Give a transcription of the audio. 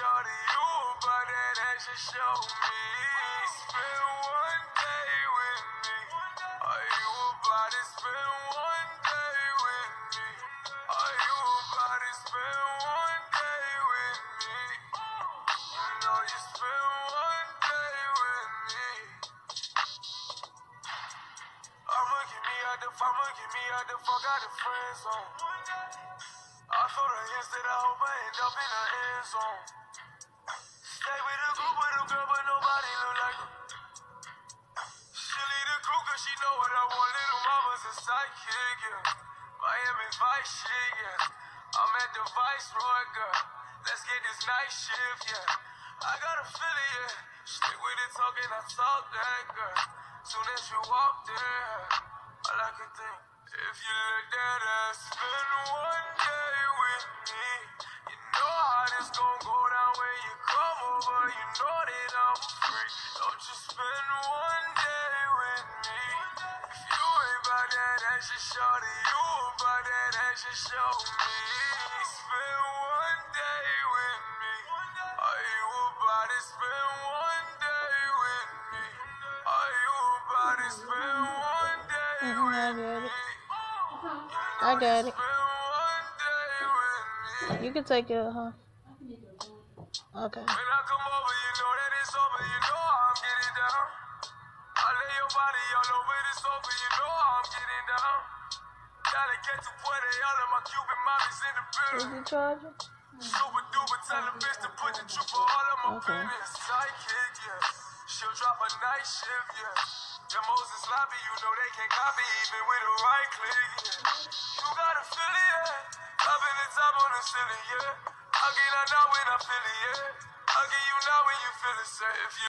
shorty, you about that extra show me. Spend one day with me. Are you about to spend one day with me? Are you about to spend one day with me? You know you spend one day with me. I'ma get me out the, I'ma get me out the fuck out the friend zone. I throw the hits that I hope I end up in the end zone. Vice shit, yeah. I'm at the Viceroy, girl. Let's get this night shift, yeah. I got a feeling, yeah. Stick with it, talking, I talk that, girl. Soon as you walk there, all I can think. If you let that ass spend one day with me, you know how this gon' go down when you come over. You know that I'm free. Don't you spend one extra show me. Spend one day with me. Are you about to spend one day with me? Are you about to spend one day I with get it. me? I got it. Spend one day with me. You can take it, huh? Okay. Is it charging? Super duper, tell the bitch to put the all of my Okay. business. Sidekick, yeah. She'll drop a night shift, yeah. The Moses lobby, you know they can't copy even with a right click, yeah. You gotta feel it, yeah. Up in the top on the ceiling, yeah. I get out now when I feel it, yeah. I get you now when you feel it, say if you